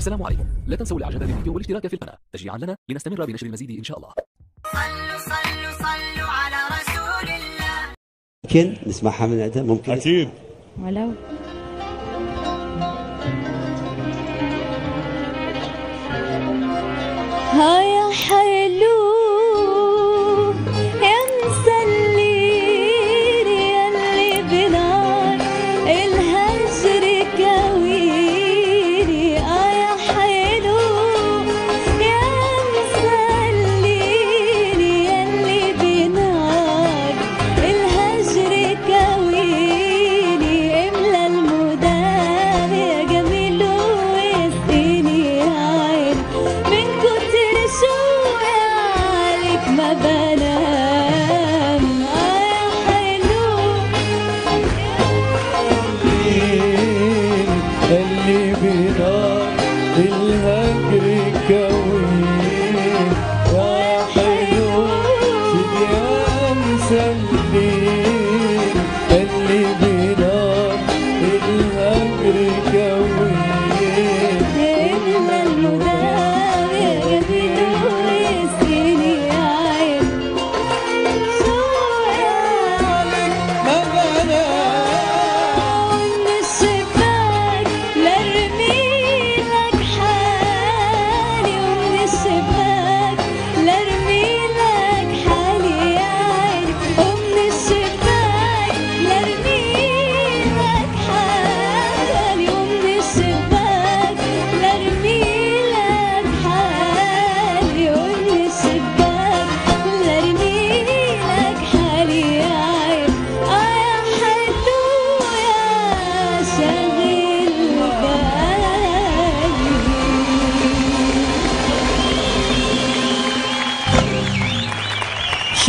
السلام عليكم. لا تنسوا الإعجاب بالفيديو والاشتراك في القناة. تشجيعا لنا لنستمر بنشر المزيد إن شاء الله. صلوا صلوا صلوا على رسول الله. ممكن نسمعها من عندها؟ ممكن. أكيد. ولو. الهجر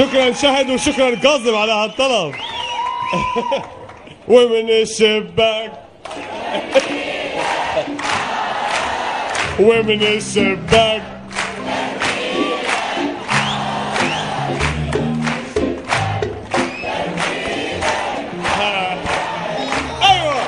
شكرا شهد وشكرا كاظم على هالطلب. ومن الشباك ومن الشباك أيوه